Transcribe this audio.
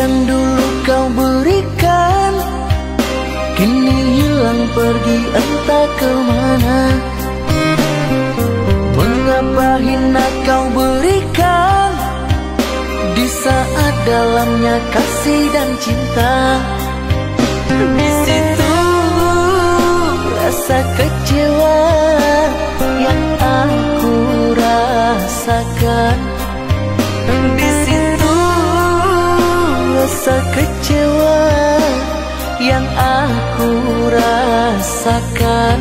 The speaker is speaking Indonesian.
yang dulu kau berikan. Kini hilang pergi entah ke mana. Mengapa hina kau berikan? Di saat dalamnya kasih dan cinta. Di situ rasa kecewa Yang aku rasakan. Kecewa yang aku rasakan